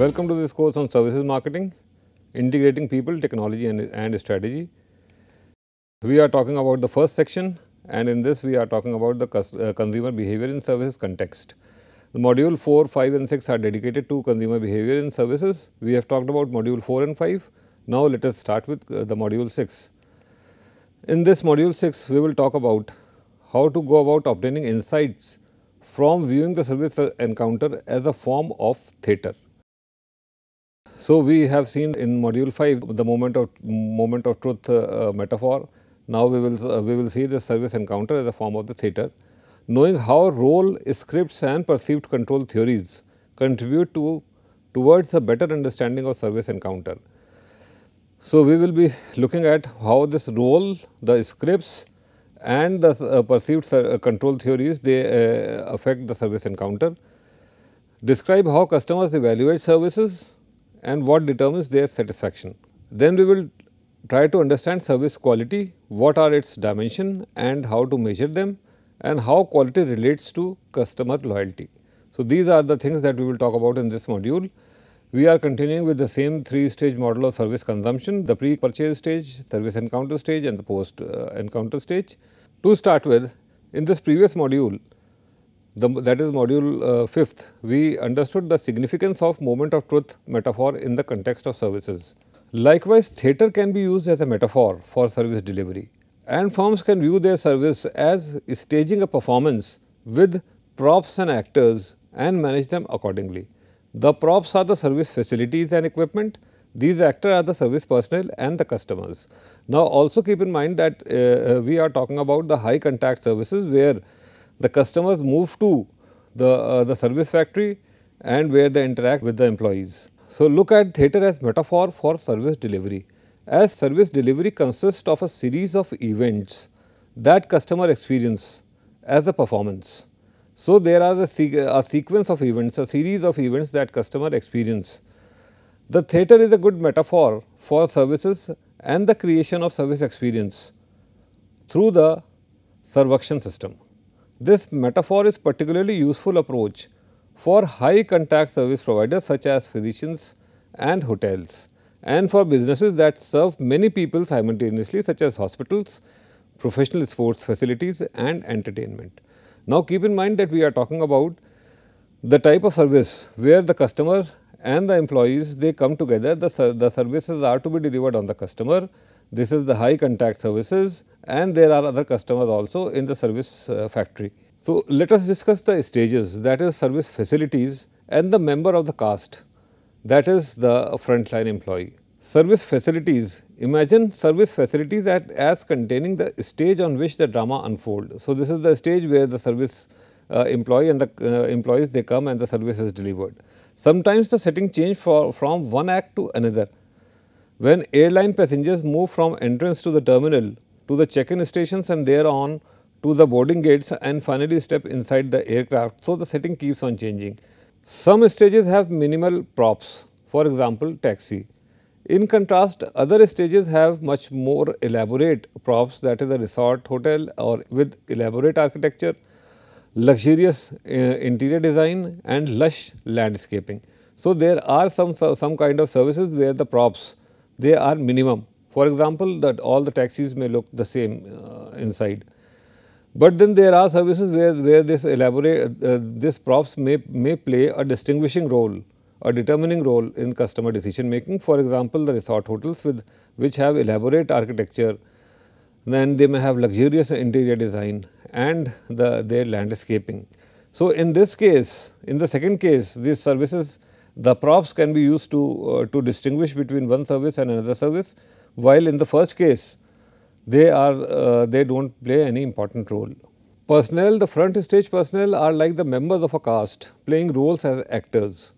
Welcome to this course on services marketing, integrating people, technology and, and strategy. We are talking about the first section and in this we are talking about the uh, consumer behavior in services context. The module 4, 5 and 6 are dedicated to consumer behavior in services. We have talked about module 4 and 5. Now, let us start with uh, the module 6. In this module 6, we will talk about how to go about obtaining insights from viewing the service encounter as a form of theatre. So, we have seen in module 5 the moment of moment of truth uh, metaphor. Now, we will uh, we will see the service encounter as a form of the theatre knowing how role, scripts and perceived control theories contribute to towards a better understanding of service encounter. So, we will be looking at how this role, the scripts and the uh, perceived uh, control theories they uh, affect the service encounter. Describe how customers evaluate services and what determines their satisfaction. Then we will try to understand service quality, what are its dimension and how to measure them and how quality relates to customer loyalty. So, these are the things that we will talk about in this module. We are continuing with the same three stage model of service consumption, the pre-purchase stage, service encounter stage and the post uh, stage. To start with, in this previous module, the, that is module uh, 5th, we understood the significance of moment of truth metaphor in the context of services. Likewise, theatre can be used as a metaphor for service delivery and firms can view their service as staging a performance with props and actors and manage them accordingly. The props are the service facilities and equipment, these actors are the service personnel and the customers. Now, also keep in mind that uh, uh, we are talking about the high contact services where the customers move to the, uh, the service factory and where they interact with the employees. So, look at theatre as metaphor for service delivery as service delivery consists of a series of events that customer experience as a performance. So, there are a, a sequence of events, a series of events that customer experience. The theatre is a good metaphor for services and the creation of service experience through the servuction system. This metaphor is particularly useful approach for high contact service providers such as physicians and hotels and for businesses that serve many people simultaneously such as hospitals, professional sports facilities and entertainment. Now, keep in mind that we are talking about the type of service where the customer and the employees they come together the, the services are to be delivered on the customer. This is the high contact services and there are other customers also in the service uh, factory. So, let us discuss the stages that is service facilities and the member of the cast that is the frontline employee. Service facilities, imagine service facilities at, as containing the stage on which the drama unfolds. So, this is the stage where the service uh, employee and the uh, employees they come and the service is delivered. Sometimes the setting change for, from one act to another. When airline passengers move from entrance to the terminal to the check-in stations and thereon to the boarding gates and finally step inside the aircraft. So, the setting keeps on changing. Some stages have minimal props, for example, taxi. In contrast, other stages have much more elaborate props that is a resort hotel or with elaborate architecture, luxurious uh, interior design and lush landscaping. So, there are some, some kind of services where the props they are minimum. For example, that all the taxis may look the same uh, inside. But then there are services where, where this elaborate uh, this props may, may play a distinguishing role, a determining role in customer decision making. For example, the resort hotels with which have elaborate architecture, then they may have luxurious interior design and the their landscaping. So, in this case, in the second case, these services the props can be used to uh, to distinguish between one service and another service, while in the first case they are uh, they do not play any important role. Personnel, the front stage personnel are like the members of a cast playing roles as actors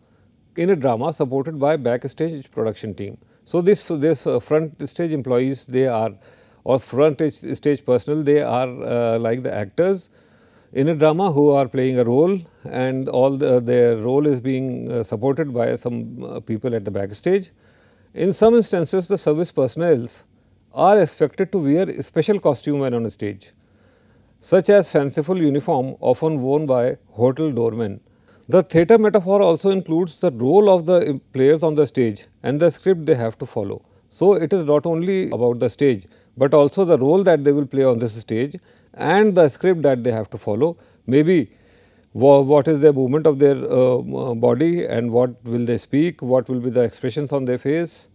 in a drama supported by backstage production team. So, this this uh, front stage employees they are or front stage personnel they are uh, like the actors in a drama who are playing a role and all the, their role is being uh, supported by some uh, people at the backstage. In some instances the service personnels are expected to wear special costume when on stage, such as fanciful uniform often worn by hotel doormen. The theatre metaphor also includes the role of the players on the stage and the script they have to follow. So, it is not only about the stage, but also the role that they will play on this stage and the script that they have to follow. Maybe what is the movement of their uh, body and what will they speak, what will be the expressions on their face.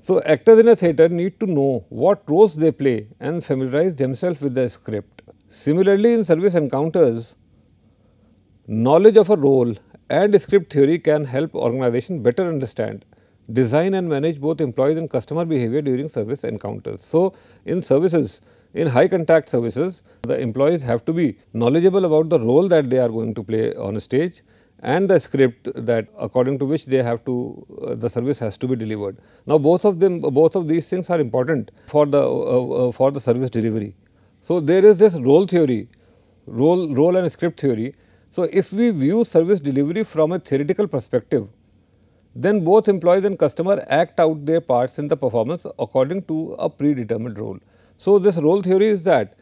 So, actors in a theatre need to know what roles they play and familiarize themselves with the script. Similarly, in service encounters, knowledge of a role and script theory can help organization better understand design and manage both employees and customer behavior during service encounters. So, in services in high contact services, the employees have to be knowledgeable about the role that they are going to play on a stage and the script that according to which they have to uh, the service has to be delivered. Now, both of them both of these things are important for the uh, uh, for the service delivery. So, there is this role theory, role role and script theory. So, if we view service delivery from a theoretical perspective, then both employees and customer act out their parts in the performance according to a predetermined role. So, this role theory is that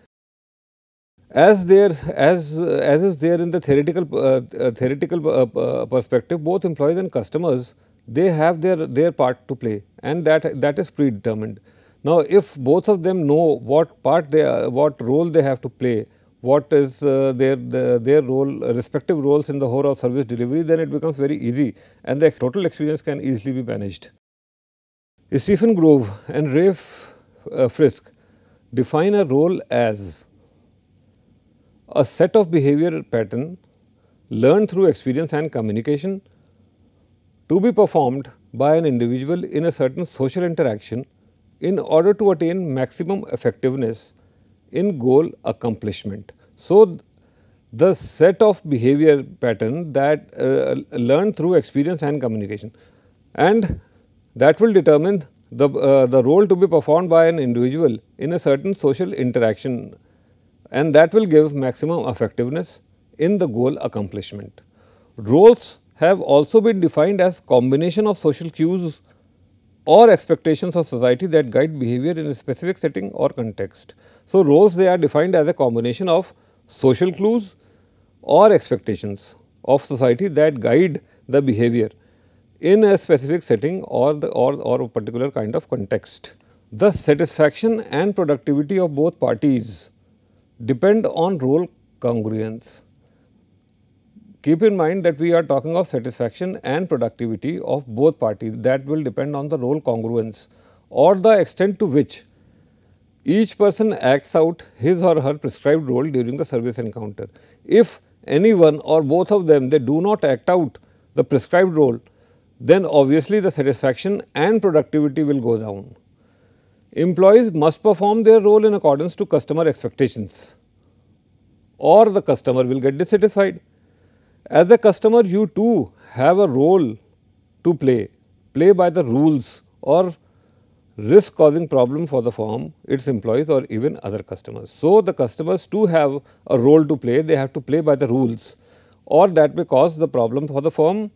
as there as as is there in the theoretical uh, uh, theoretical uh, uh, perspective both employees and customers they have their their part to play and that that is predetermined. Now if both of them know what part they are, what role they have to play what is uh, their the, their role respective roles in the whole of service delivery then it becomes very easy and the total experience can easily be managed. Stephen grove and rafe uh, Fisk define a role as a set of behavior pattern learned through experience and communication to be performed by an individual in a certain social interaction in order to attain maximum effectiveness in goal accomplishment. So, the set of behavior pattern that uh, learned through experience and communication and that will determine the, uh, the role to be performed by an individual in a certain social interaction and that will give maximum effectiveness in the goal accomplishment. Roles have also been defined as combination of social cues or expectations of society that guide behavior in a specific setting or context. So, roles they are defined as a combination of social clues or expectations of society that guide the behavior in a specific setting or the or, or a particular kind of context. The satisfaction and productivity of both parties depend on role congruence. Keep in mind that we are talking of satisfaction and productivity of both parties that will depend on the role congruence or the extent to which each person acts out his or her prescribed role during the service encounter. If any one or both of them they do not act out the prescribed role, then obviously the satisfaction and productivity will go down. Employees must perform their role in accordance to customer expectations or the customer will get dissatisfied. As a customer, you too have a role to play, play by the rules or risk causing problem for the firm, its employees or even other customers. So, the customers too have a role to play, they have to play by the rules or that may cause the problem for the firm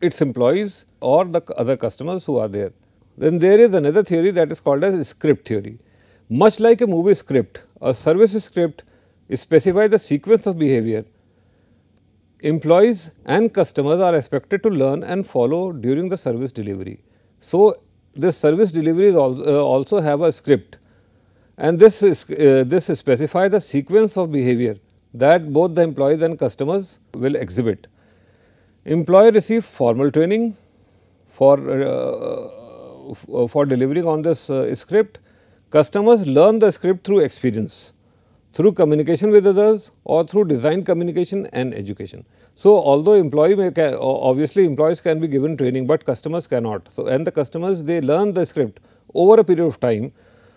its employees or the other customers who are there. Then there is another theory that is called as script theory. Much like a movie script, a service script specifies the sequence of behavior employees and customers are expected to learn and follow during the service delivery. So, this service delivery is also, uh, also have a script and this is uh, this specifies the sequence of behavior that both the employees and customers will exhibit. Employee receive formal training for, uh, for delivering on this uh, script. Customers learn the script through experience, through communication with others or through design communication and education. So, although employee may can, obviously employees can be given training, but customers cannot. So, and the customers they learn the script over a period of time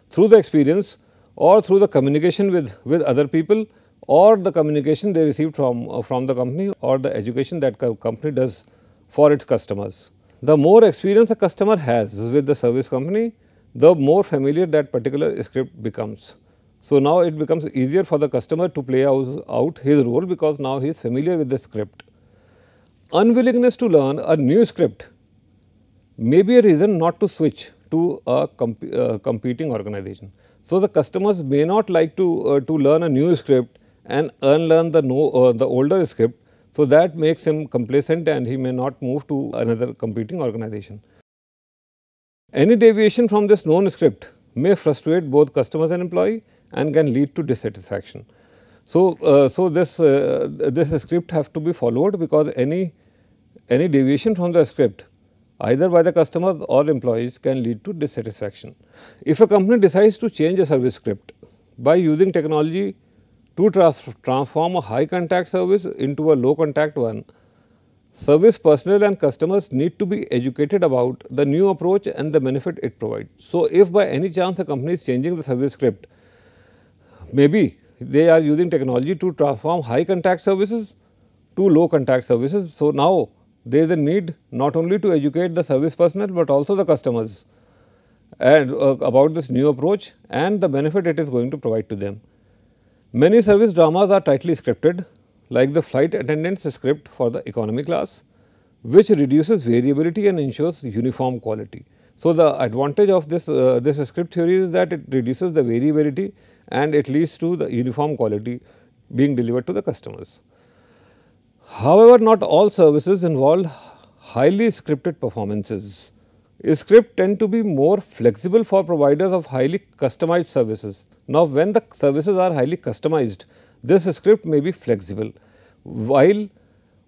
through the experience or through the communication with, with other people or the communication they received from, uh, from the company or the education that co company does for its customers. The more experience a customer has with the service company, the more familiar that particular script becomes. So, now it becomes easier for the customer to play out, his role because now he is familiar with the script. Unwillingness to learn a new script may be a reason not to switch to a comp uh, competing organization. So, the customers may not like to, uh, to learn a new script and unlearn the, no, uh, the older script. So, that makes him complacent and he may not move to another competing organization. Any deviation from this known script may frustrate both customers and employee and can lead to dissatisfaction. So, uh, so this uh, this script have to be followed because any any deviation from the script either by the customers or employees can lead to dissatisfaction. If a company decides to change a service script by using technology to trans transform a high contact service into a low contact one, service personnel and customers need to be educated about the new approach and the benefit it provides. So, if by any chance a company is changing the service script, maybe they are using technology to transform high contact services to low contact services. So, now there is a need not only to educate the service personnel, but also the customers and uh, about this new approach and the benefit it is going to provide to them. Many service dramas are tightly scripted like the flight attendant's script for the economy class, which reduces variability and ensures uniform quality. So, the advantage of this, uh, this script theory is that it reduces the variability and it leads to the uniform quality being delivered to the customers. However, not all services involve highly scripted performances. Script tend to be more flexible for providers of highly customized services. Now, when the services are highly customized, this script may be flexible, while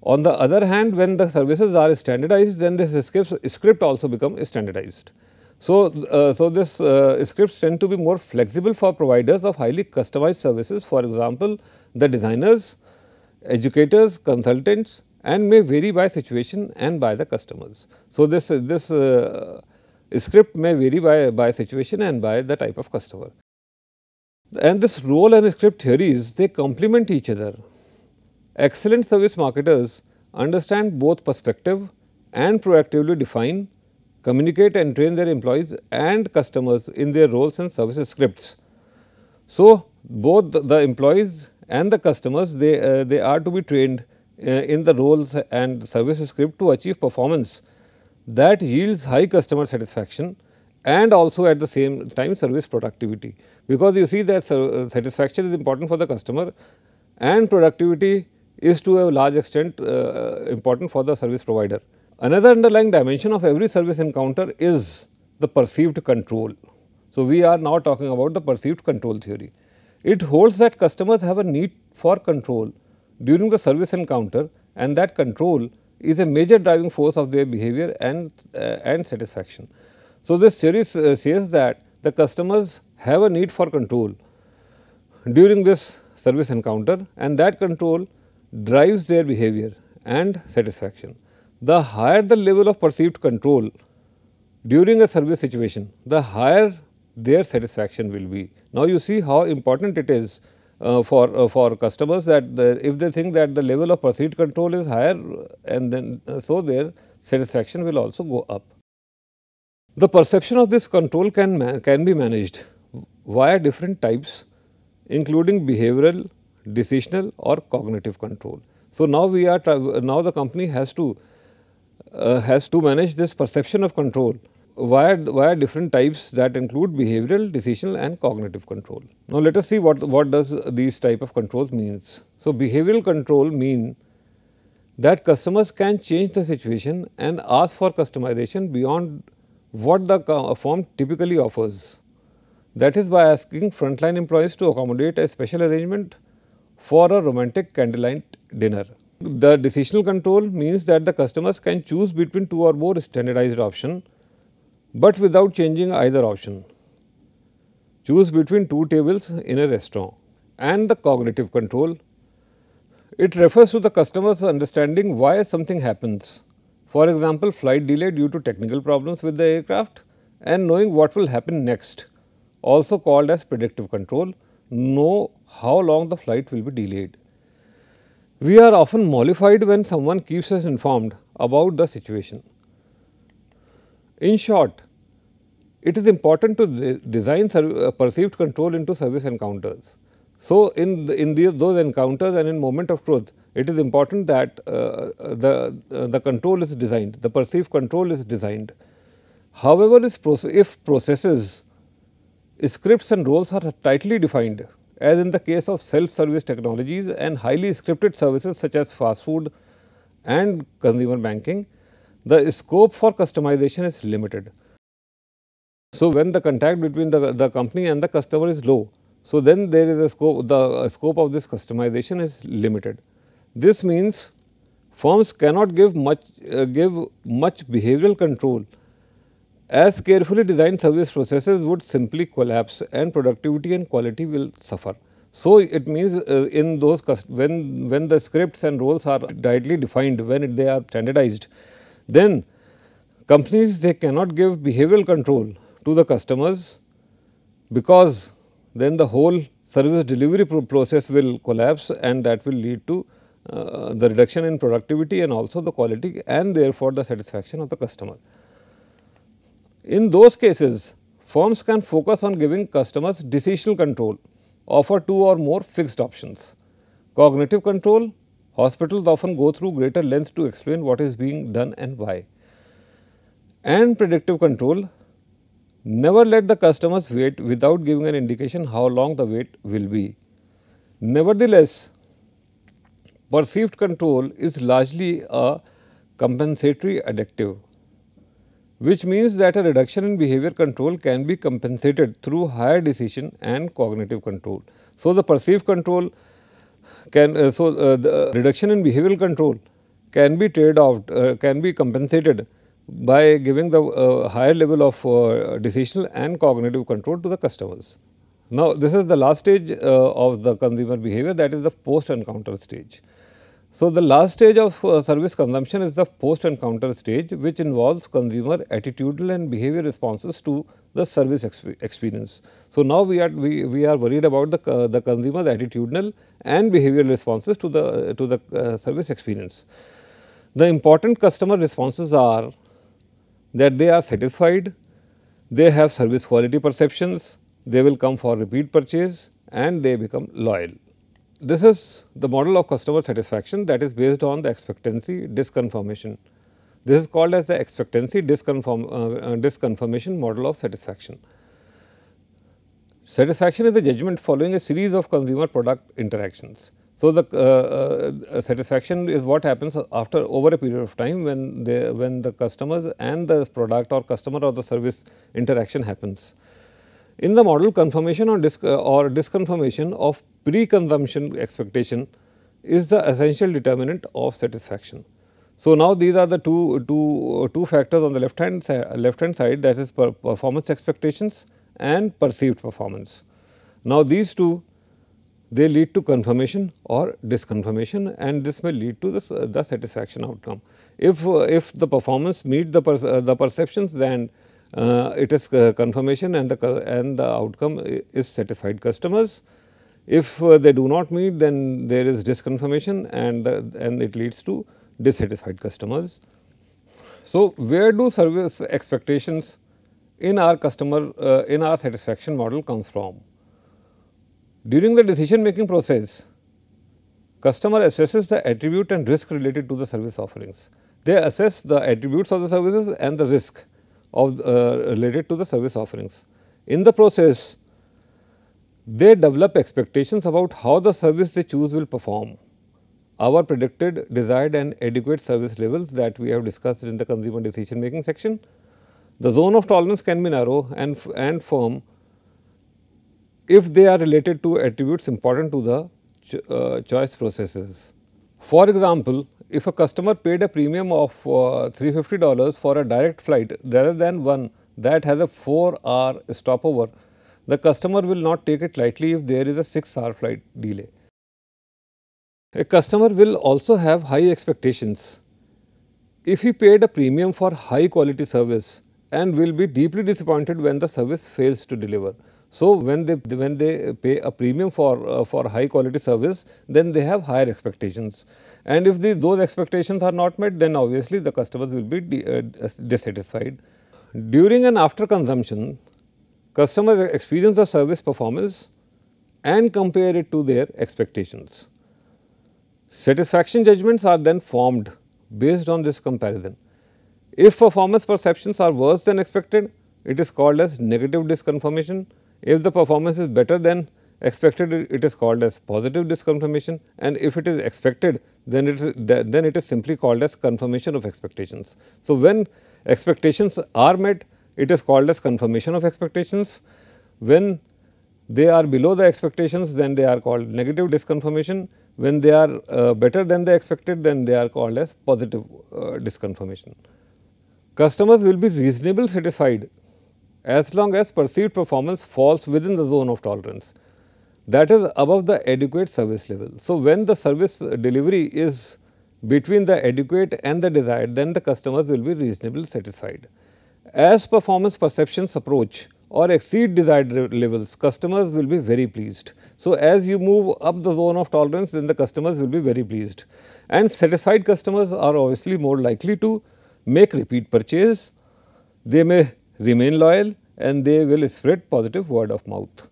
on the other hand, when the services are standardized, then this script, script also become standardized. So, uh, so this uh, scripts tend to be more flexible for providers of highly customized services. For example, the designers, educators, consultants and may vary by situation and by the customers. So, this, this uh, script may vary by, by situation and by the type of customer. And this role and script theories, they complement each other. Excellent service marketers understand both perspective and proactively define, communicate and train their employees and customers in their roles and services scripts. So, both the employees and the customers they, uh, they are to be trained uh, in the roles and service script to achieve performance that yields high customer satisfaction and also at the same time service productivity. Because you see that uh, satisfaction is important for the customer and productivity is to a large extent uh, important for the service provider. Another underlying dimension of every service encounter is the perceived control. So, we are now talking about the perceived control theory. It holds that customers have a need for control during the service encounter and that control is a major driving force of their behavior and, uh, and satisfaction. So, this theory uh, says that the customers have a need for control during this service encounter and that control drives their behavior and satisfaction. The higher the level of perceived control during a service situation, the higher their satisfaction will be. Now, you see how important it is uh, for uh, for customers that the, if they think that the level of perceived control is higher and then uh, so their satisfaction will also go up. The perception of this control can can be managed via different types including behavioral, decisional or cognitive control. So, now we are now the company has to uh, has to manage this perception of control via, via different types that include behavioral, decisional and cognitive control. Now, let us see what, what does these type of controls means. So, behavioral control mean that customers can change the situation and ask for customization beyond what the uh, firm typically offers. That is by asking frontline employees to accommodate a special arrangement for a romantic candlelight dinner. The decisional control means that the customers can choose between two or more standardized options but without changing either option. Choose between two tables in a restaurant and the cognitive control. It refers to the customer's understanding why something happens. For example, flight delay due to technical problems with the aircraft and knowing what will happen next, also called as predictive control, know how long the flight will be delayed. We are often mollified when someone keeps us informed about the situation. In short, it is important to de design uh, perceived control into service encounters. So, in the, in those encounters and in moment of truth, it is important that uh, the, uh, the control is designed, the perceived control is designed. However, if processes, scripts and roles are tightly defined, as in the case of self-service technologies and highly scripted services such as fast food and consumer banking, the scope for customization is limited. So, when the contact between the, the company and the customer is low, so then there is a scope, the scope of this customization is limited. This means firms cannot give much, uh, give much behavioral control as carefully designed service processes would simply collapse and productivity and quality will suffer. So, it means uh, in those when, when the scripts and roles are tightly defined, when they are standardized, then companies they cannot give behavioral control to the customers because then the whole service delivery process will collapse and that will lead to uh, the reduction in productivity and also the quality and therefore, the satisfaction of the customer. In those cases, firms can focus on giving customers decisional control, offer two or more fixed options. Cognitive control, hospitals often go through greater lengths to explain what is being done and why. And predictive control, never let the customers wait without giving an indication how long the wait will be. Nevertheless, perceived control is largely a compensatory additive which means that a reduction in behavior control can be compensated through higher decision and cognitive control. So, the perceived control can, uh, so uh, the reduction in behavioral control can be trade off, uh, can be compensated by giving the uh, higher level of uh, decisional and cognitive control to the customers. Now, this is the last stage uh, of the consumer behavior that is the post encounter stage. So, the last stage of uh, service consumption is the post encounter stage which involves consumer attitudinal and behavior responses to the service exp experience. So, now we are we, we are worried about the uh, the consumer's attitudinal and behavioral responses to the to the uh, service experience. The important customer responses are that they are satisfied, they have service quality perceptions, they will come for repeat purchase and they become loyal. This is the model of customer satisfaction that is based on the expectancy disconfirmation. This is called as the expectancy disconfirm, uh, uh, disconfirmation model of satisfaction. Satisfaction is a judgment following a series of consumer product interactions. So, the uh, uh, satisfaction is what happens after over a period of time when the when the customers and the product or customer or the service interaction happens. In the model confirmation or, disc, uh, or disconfirmation of pre-consumption expectation is the essential determinant of satisfaction. So, now these are the two, two, two factors on the left hand, left hand side that is per performance expectations and perceived performance. Now, these two they lead to confirmation or disconfirmation and this may lead to the, satisfaction outcome. If, uh, if the performance meet the, per, the perceptions then uh, it is uh, confirmation and the and the outcome is satisfied customers. If uh, they do not meet then there is disconfirmation and and it leads to dissatisfied customers. So, where do service expectations in our customer in our satisfaction model comes from? During the decision making process, customer assesses the attribute and risk related to the service offerings. They assess the attributes of the services and the risk of uh, related to the service offerings. In the process, they develop expectations about how the service they choose will perform. Our predicted, desired and adequate service levels that we have discussed in the consumer decision making section. The zone of tolerance can be narrow and, and firm if they are related to attributes important to the uh, choice processes. For example, if a customer paid a premium of uh, $350 for a direct flight rather than one that has a 4 hour stopover, the customer will not take it lightly if there is a 6 hour flight delay. A customer will also have high expectations. If he paid a premium for high quality service and will be deeply disappointed when the service fails to deliver. So, when they when they pay a premium for uh, for high quality service, then they have higher expectations. And if the, those expectations are not met, then obviously the customers will be uh, dissatisfied. During and after consumption, customers experience the service performance and compare it to their expectations. Satisfaction judgments are then formed based on this comparison. If performance perceptions are worse than expected, it is called as negative disconfirmation if the performance is better than expected it is called as positive disconfirmation and if it is expected then it is then it is simply called as confirmation of expectations. So, when expectations are met it is called as confirmation of expectations. When they are below the expectations then they are called negative disconfirmation. When they are uh, better than the expected then they are called as positive uh, disconfirmation. Customers will be reasonably satisfied as long as perceived performance falls within the zone of tolerance that is above the adequate service level. So, when the service delivery is between the adequate and the desired then the customers will be reasonably satisfied. As performance perceptions approach or exceed desired levels customers will be very pleased. So, as you move up the zone of tolerance then the customers will be very pleased and satisfied customers are obviously more likely to make repeat purchase, they may remain loyal and they will spread positive word of mouth.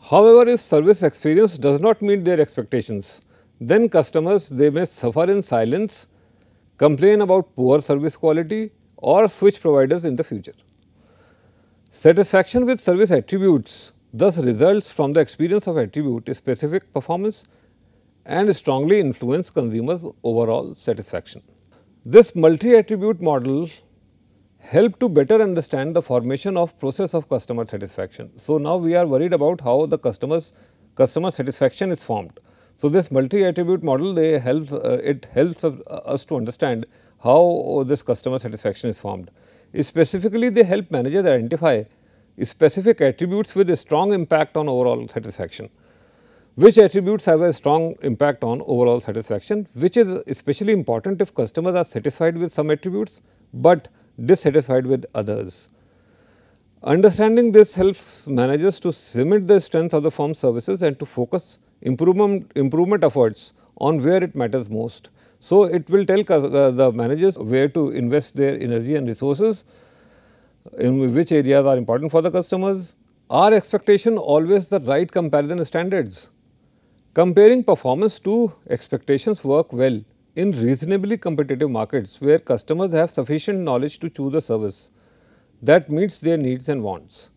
However, if service experience does not meet their expectations, then customers they may suffer in silence, complain about poor service quality or switch providers in the future. Satisfaction with service attributes thus results from the experience of attribute specific performance and strongly influence consumers overall satisfaction. This multi-attribute model help to better understand the formation of process of customer satisfaction. So, now we are worried about how the customers customer satisfaction is formed. So, this multi-attribute model they helps uh, it helps us to understand how this customer satisfaction is formed. Specifically, they help managers identify specific attributes with a strong impact on overall satisfaction. Which attributes have a strong impact on overall satisfaction, which is especially important if customers are satisfied with some attributes, but dissatisfied with others. Understanding this helps managers to cement the strength of the firm's services and to focus improvement, improvement efforts on where it matters most. So, it will tell uh, the managers where to invest their energy and resources, in which areas are important for the customers. Are expectation always the right comparison standards? Comparing performance to expectations work well in reasonably competitive markets where customers have sufficient knowledge to choose a service that meets their needs and wants.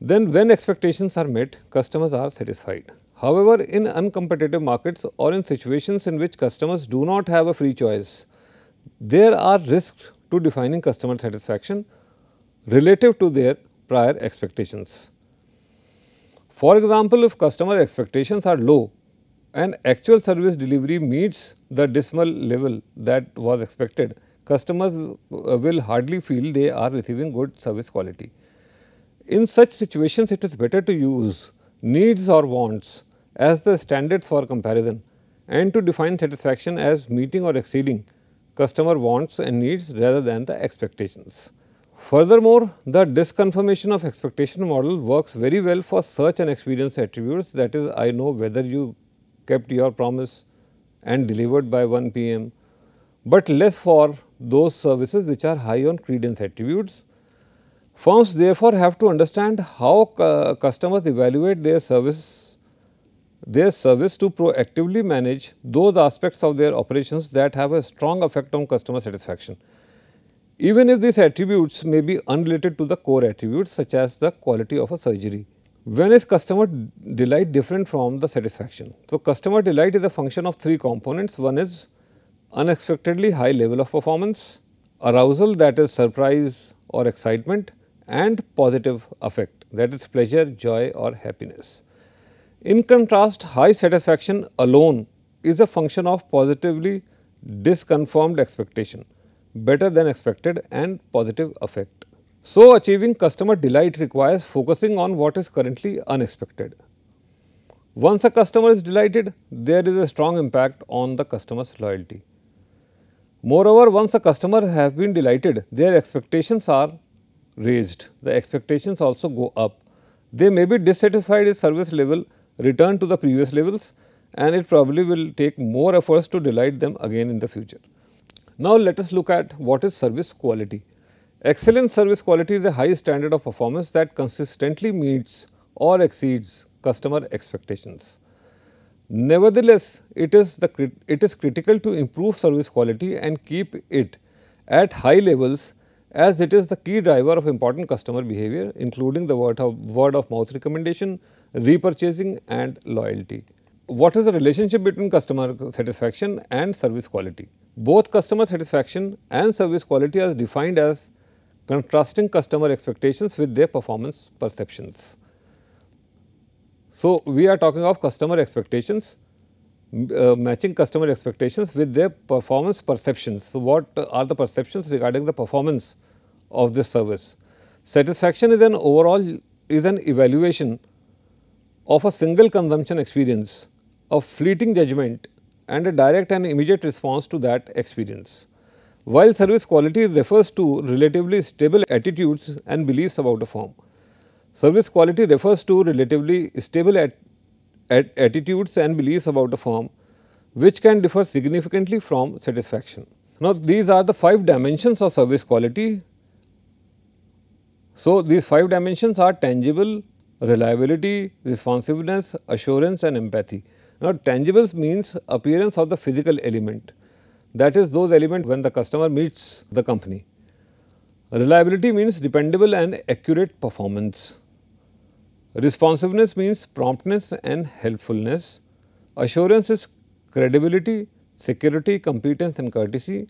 Then when expectations are met, customers are satisfied. However, in uncompetitive markets or in situations in which customers do not have a free choice, there are risks to defining customer satisfaction relative to their prior expectations. For example, if customer expectations are low and actual service delivery meets the dismal level that was expected, customers uh, will hardly feel they are receiving good service quality. In such situations, it is better to use needs or wants as the standards for comparison and to define satisfaction as meeting or exceeding customer wants and needs rather than the expectations. Furthermore, the disconfirmation of expectation model works very well for search and experience attributes that is I know whether you kept your promise and delivered by 1 pm, but less for those services which are high on credence attributes. Firms therefore have to understand how uh, customers evaluate their service their service to proactively manage those aspects of their operations that have a strong effect on customer satisfaction. Even if these attributes may be unrelated to the core attributes such as the quality of a surgery. When is customer delight different from the satisfaction? So, customer delight is a function of three components. One is unexpectedly high level of performance, arousal that is surprise or excitement and positive affect that is pleasure, joy or happiness. In contrast, high satisfaction alone is a function of positively disconfirmed expectation, better than expected and positive affect. So, achieving customer delight requires focusing on what is currently unexpected. Once a customer is delighted, there is a strong impact on the customer's loyalty. Moreover, once a customer has been delighted, their expectations are raised. The expectations also go up. They may be dissatisfied with service level, return to the previous levels and it probably will take more efforts to delight them again in the future. Now, let us look at what is service quality. Excellent service quality is a high standard of performance that consistently meets or exceeds customer expectations. Nevertheless, it is the it is critical to improve service quality and keep it at high levels as it is the key driver of important customer behavior including the word of, word of mouth recommendation, repurchasing and loyalty. What is the relationship between customer satisfaction and service quality? Both customer satisfaction and service quality are defined as contrasting customer expectations with their performance perceptions. So, we are talking of customer expectations uh, matching customer expectations with their performance perceptions. So, what are the perceptions regarding the performance of this service? Satisfaction is an overall is an evaluation of a single consumption experience, a fleeting judgment and a direct and immediate response to that experience. While service quality refers to relatively stable attitudes and beliefs about a firm, service quality refers to relatively stable at, at attitudes and beliefs about a firm which can differ significantly from satisfaction. Now, these are the five dimensions of service quality. So, these five dimensions are tangible, reliability, responsiveness, assurance and empathy. Now, tangibles means appearance of the physical element that is those elements when the customer meets the company. Reliability means dependable and accurate performance. Responsiveness means promptness and helpfulness. Assurance is credibility, security, competence and courtesy.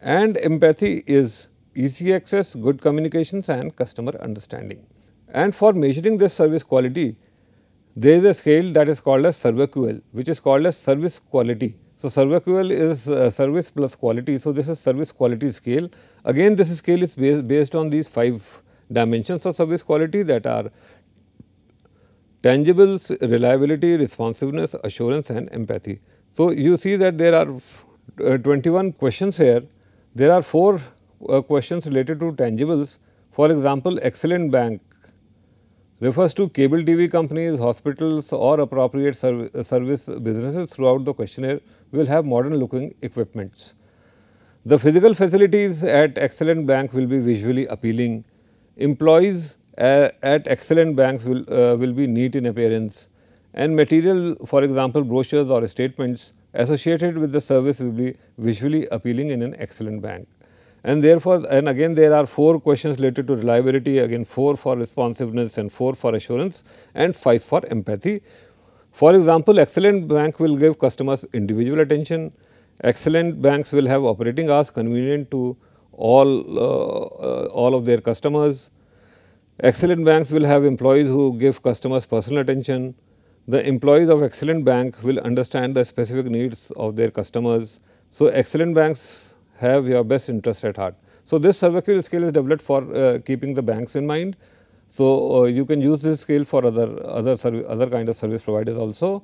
And empathy is easy access, good communications and customer understanding. And for measuring this service quality, there is a scale that is called as SERVQUAL, which is called as service quality. So, SERVQUAL is uh, service plus quality. So, this is service quality scale. Again this scale is based, based on these 5 dimensions of service quality that are tangibles, reliability, responsiveness, assurance and empathy. So, you see that there are uh, 21 questions here. There are 4 uh, questions related to tangibles. For example, excellent bank refers to cable TV companies, hospitals or appropriate serv service businesses throughout the questionnaire will have modern looking equipments. The physical facilities at excellent bank will be visually appealing. Employees uh, at excellent banks will, uh, will be neat in appearance and material for example, brochures or statements associated with the service will be visually appealing in an excellent bank and therefore, and again there are 4 questions related to reliability again 4 for responsiveness and 4 for assurance and 5 for empathy. For example, excellent bank will give customers individual attention, excellent banks will have operating hours convenient to all, uh, uh, all of their customers, excellent banks will have employees who give customers personal attention, the employees of excellent bank will understand the specific needs of their customers. So, excellent banks have your best interest at heart. So, this SERVQUAL scale is developed for uh, keeping the banks in mind. So, uh, you can use this scale for other other other kind of service providers also.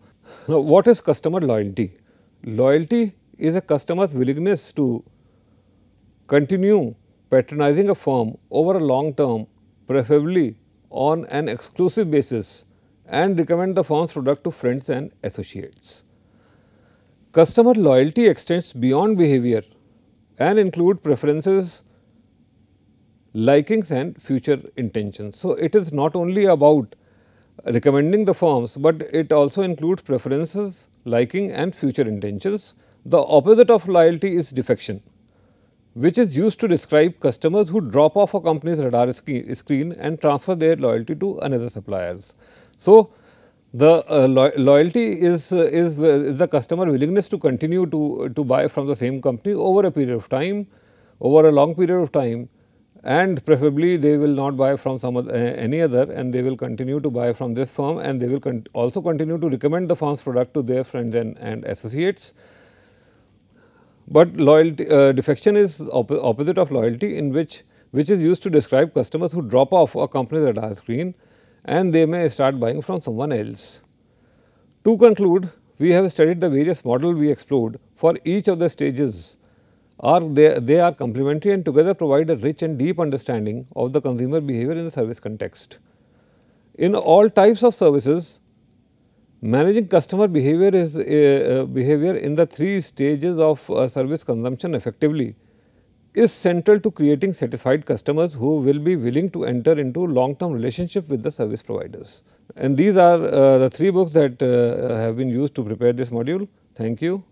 Now, what is customer loyalty? Loyalty is a customer's willingness to continue patronizing a firm over a long term, preferably on an exclusive basis and recommend the firm's product to friends and associates. Customer loyalty extends beyond behavior and include preferences, likings and future intentions. So, it is not only about recommending the firms, but it also includes preferences, liking and future intentions. The opposite of loyalty is defection, which is used to describe customers who drop off a company's radar screen and transfer their loyalty to another suppliers. So, the uh, lo loyalty is, uh, is, uh, is the customer willingness to continue to, to buy from the same company over a period of time, over a long period of time and preferably they will not buy from some other, any other and they will continue to buy from this firm and they will con also continue to recommend the firm's product to their friends and, and associates. But loyalty uh, defection is op opposite of loyalty in which which is used to describe customers who drop off a company's radar screen and they may start buying from someone else. To conclude, we have studied the various models we explored for each of the stages are they, they are complementary and together provide a rich and deep understanding of the consumer behavior in the service context. In all types of services, managing customer behavior is uh, behavior in the three stages of uh, service consumption effectively is central to creating satisfied customers who will be willing to enter into long term relationship with the service providers. And these are uh, the three books that uh, have been used to prepare this module. Thank you.